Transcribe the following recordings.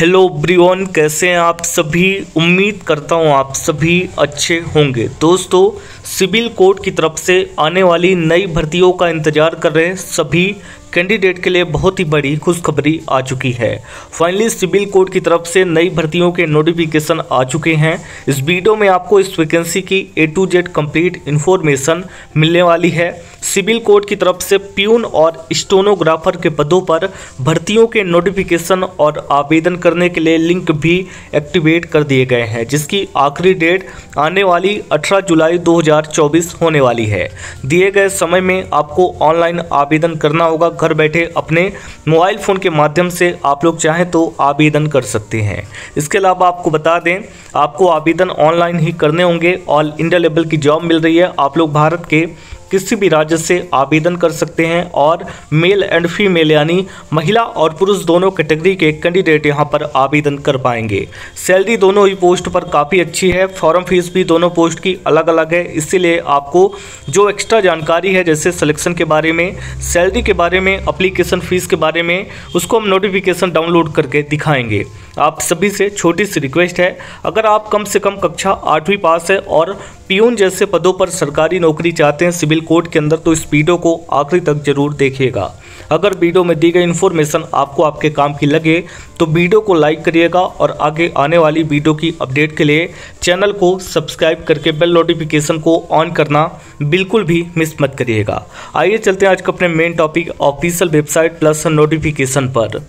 Hello Breon कैसे हैं आप सभी? उम्मीद करता हूँ आप सभी अच्छे होंगे। दोस्तों, सिविल कोर्ट की तरफ़ से आने वाली नई भर्तियों का इंतज़ार कर रहे हैं सभी। कैंडिडेट के लिए बहुत ही बड़ी खुशखबरी आ चुकी है। फाइनली सिविल कोड की तरफ़ से नई भर्तियों के नोटिफिकेशन आ चुके हैं। इस वीडियो में आपको इस वैकेंसी की A to Z complete information मिलने वाली है। सिविल कोड की तरफ़ से प्यून और स्टोनोग्राफर के पदों पर भर्तियों के नोटिफिकेशन और आवेदन करने के लिए लिंक भी एक्टिवेट कर दिए गए हैं, जिसकी आखिरी डेट आने वाली 18 जुलाई 2024 होने वाली है। दिए गए समय में आपको ऑनलाइन आवेदन करना होगा। घर बैठे अपने मोबाइल फ़ोन के माध्यम से आप लोग चाहें तो आवेदन कर सकते हैं। इसके अलावा आपको बता दें, आपको आवेदन ऑनलाइन ही करने होंगे। ऑल इंडिया लेवल की जॉब मिल रही है। आप लोग भारत के किसी भी राज्य से आवेदन कर सकते हैं और मेल एंड फीमेल यानी महिला और पुरुष दोनों कैटेगरी के कैंडिडेट यहाँ पर आवेदन कर पाएँगे। सैलरी दोनों ही पोस्ट पर काफ़ी अच्छी है, फॉर्म फ़ीस भी दोनों पोस्ट की अलग अलग है, इसीलिए आपको जो एक्स्ट्रा जानकारी है जैसे सिलेक्शन के बारे में, सैलरी के बारे में अप्लीकेशन फ़ीस के बारे में, उसको हम नोटिफिकेशन डाउनलोड करके दिखाएँगे। आप सभी से छोटी सी रिक्वेस्ट है। अगर आप कम से कम कक्षा आठवीं पास है और पियून जैसे पदों पर सरकारी नौकरी चाहते हैं, सिविल कोड के अंदर तो इस वीडियो को आखिरी तक ज़रूर देखिएगा। अगर वीडियो में दी गई इन्फॉर्मेशन आपको आपके काम की लगे तो वीडियो को लाइक करिएगा और आगे आने वाली वीडियो की अपडेट के लिए चैनल को सब्सक्राइब करके बेल नोटिफिकेशन को ऑन करना बिल्कुल भी मिस मत करिएगा। आइए चलते हैं आज के अपने main topic official website plus notification पर।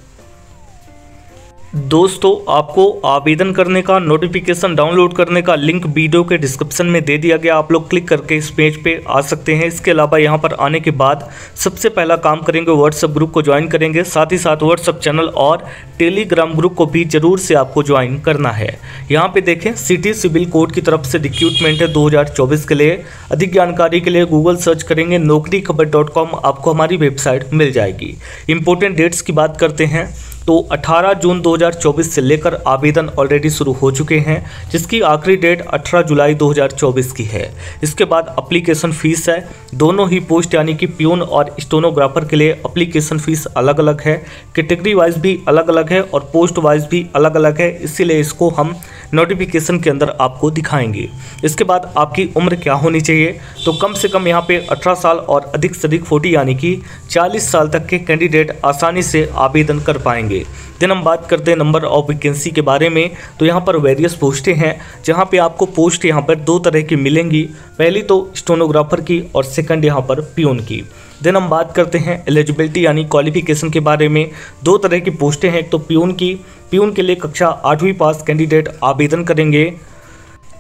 दोस्तों, आपको आवेदन करने का नोटिफिकेशन डाउनलोड करने का लिंक वीडियो के डिस्क्रिप्शन में दे दिया गया। आप लोग क्लिक करके इस पेज पे आ सकते हैं। इसके अलावा यहाँ पर आने के बाद सबसे पहला काम करेंगे व्हाट्सएप ग्रुप को ज्वाइन करेंगे। साथ ही साथ व्हाट्सएप चैनल और टेलीग्राम ग्रुप को भी ज़रूर से आपको ज्वाइन करना है। यहाँ पे देखें सिटी सिविल कोड की तरफ़ से रिक्रूटमेंट है दो हज़ार चौबीस के लिए। अधिक जानकारी के लिए गूगल सर्च करेंगे नौकरी खबर आपको हमारी वेबसाइट मिल जाएगी। इंपॉर्टेंट डेट्स की बात करते हैं। तो 18 जून 2024 से लेकर आवेदन ऑलरेडी शुरू हो चुके हैं, जिसकी आखिरी डेट 18 जुलाई 2024 की है। इसके बाद अप्लीकेशन फ़ीस है। दोनों ही पोस्ट यानी कि प्यून और स्टोनोग्राफर के लिए अप्लीकेशन फ़ीस अलग अलग है। कैटेगरी वाइज भी अलग अलग है और पोस्ट वाइज भी अलग अलग है। इसीलिए इसको हम नोटिफिकेशन के अंदर आपको दिखाएँगे। इसके बाद आपकी उम्र क्या होनी चाहिए? तो कम से कम यहाँ पे 18 साल और अधिक से अधिक 40 यानी कि 40 साल तक के कैंडिडेट आसानी से आवेदन कर पाएँगे। देन हम बात करते हैं नंबर ऑफ़ वैकेंसी के बारे में। तो यहाँ पर वेरियस पोस्टें हैं, जहाँ पे आपको पोस्ट यहाँ पर दो तरह की मिलेंगी। पहली तो स्टोनोग्राफर की और सेकंड यहाँ पर पियोन की। देन हम बात करते हैं एलिजिबिलिटी यानी क्वालिफिकेशन के बारे में। दो तरह की पोस्टें हैं, एक तो प्यून की। प्यून के लिए कक्षा आठवीं पास कैंडिडेट आवेदन करेंगे।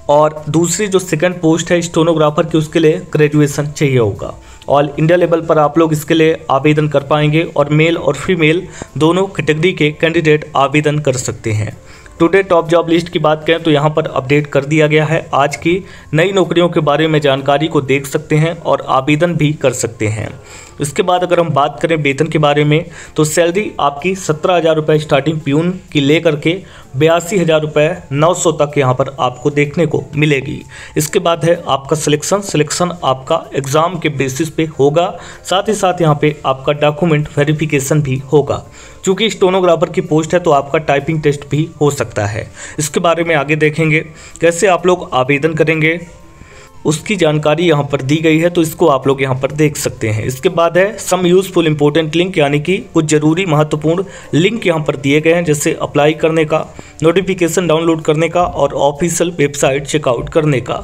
और दूसरी जो सेकंड पोस्ट है स्टोनोग्राफर की, उसके लिए ग्रेजुएशन चाहिए होगा। ऑल इंडिया लेवल पर आप लोग इसके लिए आवेदन कर पाएँगे और मेल और फीमेल दोनों कैटेगरी के कैंडिडेट आवेदन कर सकते हैं। टुडे टॉप जॉब लिस्ट की बात करें तो यहाँ पर अपडेट कर दिया गया है। आज की नई नौकरियों के बारे में जानकारी को देख सकते हैं और आवेदन भी कर सकते हैं। इसके बाद अगर हम बात करें वेतन के बारे में तो सैलरी आपकी सत्रह हज़ार रुपये स्टार्टिंग प्यून की लेकर के बयासी हज़ार रुपये नौ सौ तक यहाँ पर आपको देखने को मिलेगी। इसके बाद है आपका सिलेक्शन सिलेक्शन आपका एग्ज़ाम के बेसिस पे होगा। साथ ही साथ यहाँ पे आपका डॉक्यूमेंट वेरिफिकेशन भी होगा। चूँकि स्टोनोग्राफर की पोस्ट है तो आपका टाइपिंग टेस्ट भी हो सकता है। इसके बारे में आगे देखेंगे। कैसे आप लोग आवेदन करेंगे? उसकी जानकारी यहाँ पर दी गई है तो इसको आप लोग यहाँ पर देख सकते हैं। इसके बाद है सम यूज़फुल इंपॉर्टेंट लिंक यानी कि कुछ ज़रूरी महत्वपूर्ण लिंक यहाँ पर दिए गए हैं, जैसे अप्लाई करने का नोटिफिकेशन डाउनलोड करने का और ऑफिशियल वेबसाइट चेकआउट करने का।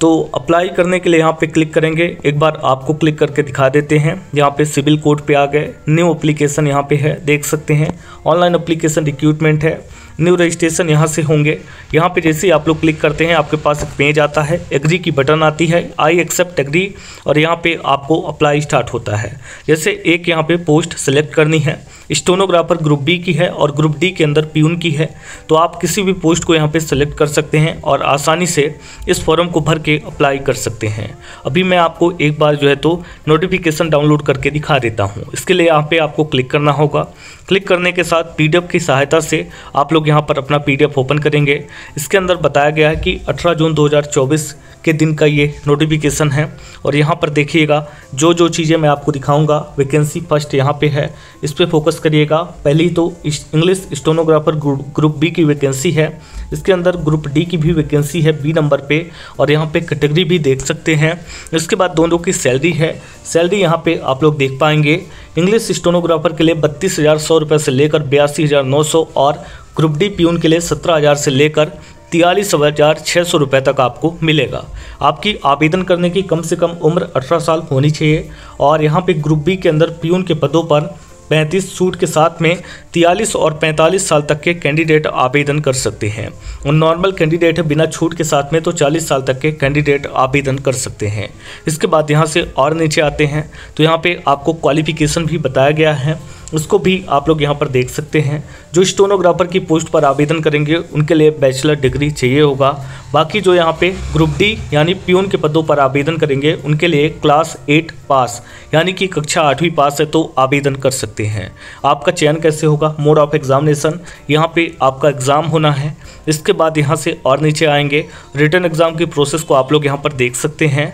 तो अप्लाई करने के लिए यहाँ पे क्लिक करेंगे। एक बार आपको क्लिक करके दिखा देते हैं। यहाँ पे सिविल कोड पे आ गए। न्यू अप्लीकेशन यहाँ पे है, देख सकते हैं। ऑनलाइन अप्लीकेशन रिक्रूटमेंट है। न्यू रजिस्ट्रेशन यहाँ से होंगे। यहाँ पे जैसे ही आप लोग क्लिक करते हैं, आपके पास एक पेज आता है। एग्री की बटन आती है। आई एक्सेप्ट एग्री और यहाँ पे आपको अप्लाई स्टार्ट होता है। जैसे एक यहाँ पे पोस्ट सेलेक्ट करनी है। स्टोनोग्राफर ग्रुप बी की है और ग्रुप डी के अंदर प्यून की है। तो आप किसी भी पोस्ट को यहाँ पे सेलेक्ट कर सकते हैं और आसानी से इस फॉर्म को भर के अप्लाई कर सकते हैं। अभी मैं आपको एक बार जो है तो नोटिफिकेशन डाउनलोड करके दिखा देता हूँ। इसके लिए यहाँ पे आपको क्लिक करना होगा। क्लिक करने के साथ पीडीएफ की सहायता से आप लोग यहाँ पर अपना पीडीएफ ओपन करेंगे। इसके अंदर बताया गया है कि अठारह जून दो हज़ार चौबीस के दिन का ये नोटिफिकेशन है। और यहाँ पर देखिएगा जो जो चीज़ें मैं आपको दिखाऊँगा वैकेंसी फ़र्स्ट यहाँ पे है। इस पर फोकस करिएगा। पहली तो इंग्लिश स्टोनोग्राफर ग्रुप बी की वैकेंसी है। इसके अंदर ग्रुप डी की भी वैकेंसी है बी नंबर पे, और यहाँ पे कैटेगरी भी देख सकते हैं। इसके बाद दोनों की सैलरी है। सैलरी यहाँ पे आप लोग देख पाएँगे। इंग्लिश स्टोनोग्राफर के लिए बत्तीस हज़ार सौ से लेकर बयासी हज़ार नौ सौ और ग्रुप डी पीयून के लिए सत्रह हज़ार से लेकर तियालीस हज़ार छः सौ रुपये तक आपको मिलेगा। आपकी आवेदन करने की कम से कम उम्र अठारह साल होनी चाहिए और यहाँ पे ग्रुप बी के अंदर पीयून के पदों पर पैंतीस सूट के साथ में तियालीस और पैंतालीस साल तक के कैंडिडेट आवेदन कर सकते हैं। और नॉर्मल कैंडिडेट बिना छूट के साथ में तो 40 साल तक के कैंडिडेट आवेदन कर सकते हैं। इसके बाद यहाँ से और नीचे आते हैं। तो यहाँ पे आपको क्वालिफिकेशन भी बताया गया है। उसको भी आप लोग यहाँ पर देख सकते हैं। जो स्टोनोग्राफर की पोस्ट पर आवेदन करेंगे, उनके लिए बैचलर डिग्री चाहिए होगा। बाकी जो यहाँ पे ग्रुप डी यानी प्यून के पदों पर आवेदन करेंगे, उनके लिए क्लास एट पास यानी कि कक्षा आठवीं पास है तो आवेदन कर सकते हैं। आपका चयन कैसे होगा? मोड ऑफ़ एग्जामिनेशन, यहाँ पे आपका एग्ज़ाम होना है। इसके बाद यहाँ से और नीचे आएँगे। रिटर्न एग्ज़ाम की प्रोसेस को आप लोग यहाँ पर देख सकते हैं।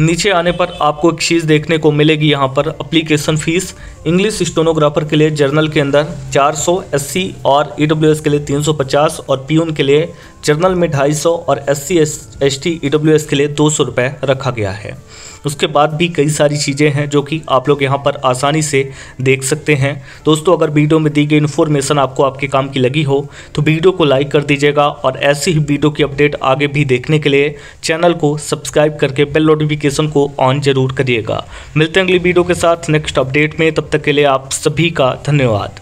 नीचे आने पर आपको एक चीज़ देखने को मिलेगी यहाँ पर अप्लीकेशन फ़ीस इंग्लिश स्टोनोग्राफर के लिए जर्नल के अंदर 400 एससी और ईडब्ल्यूएस के लिए 350 और पीयून के लिए जर्नल में 250 और एस सी ईडब्ल्यूएस के लिए दो सौ रखा गया है। उसके बाद भी कई सारी चीज़ें हैं जो कि आप लोग यहाँ पर आसानी से देख सकते हैं। दोस्तों, अगर वीडियो में दी गई इन्फॉर्मेशन आपको आपके काम की लगी हो तो वीडियो को लाइक कर दीजिएगा और ऐसी ही वीडियो की अपडेट आगे भी देखने के लिए चैनल को सब्सक्राइब करके बेल नोटिफिकेशन को ऑन ज़रूर करिएगा। मिलते हैं अगली वीडियो के साथ नेक्स्ट अपडेट में। तब तक के लिए आप सभी का धन्यवाद।